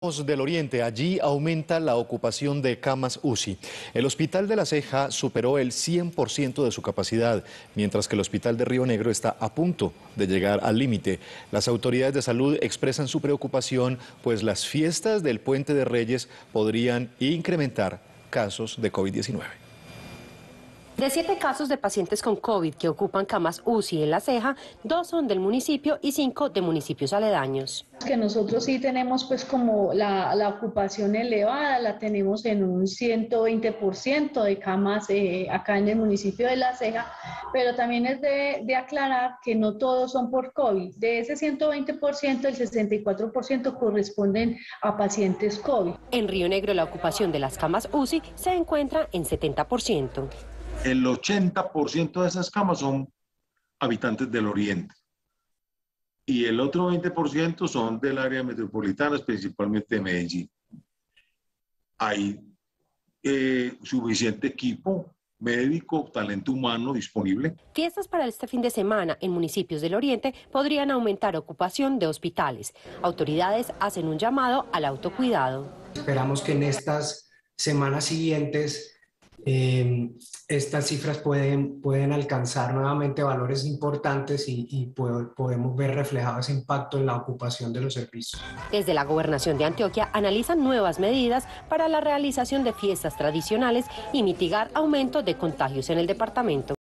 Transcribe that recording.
del Oriente, allí aumenta la ocupación de camas UCI. El Hospital de la Ceja superó el 100% de su capacidad, mientras que el Hospital de Río Negro está a punto de llegar al límite. Las autoridades de salud expresan su preocupación, pues las fiestas del Puente de Reyes podrían incrementar casos de COVID-19. De siete casos de pacientes con COVID que ocupan camas UCI en La Ceja, dos son del municipio y cinco de municipios aledaños. Que nosotros sí tenemos pues como la, ocupación elevada, la tenemos en un 120% de camas eh, acá en el municipio de La Ceja, pero también es de, de aclarar que no todos son por COVID. De ese 120%, el 64% corresponden a pacientes COVID. En Río Negro la ocupación de las camas UCI se encuentra en 70% el 80% de esas camas son habitantes del oriente y el otro 20% son del área metropolitana, principalmente de Medellín. Hay eh, suficiente equipo médico, talento humano disponible. Fiestas para este fin de semana en municipios del Oriente podrían aumentar ocupación de hospitales. Autoridades hacen un llamado al autocuidado. Esperamos que en estas semanas siguientes eh, estas cifras pueden, pueden alcanzar nuevamente valores importantes y, podemos ver reflejado ese impacto en la ocupación de los servicios. Desde la gobernación de Antioquia analizan nuevas medidas para la realización de fiestas tradicionales y mitigar aumento de contagios en el departamento.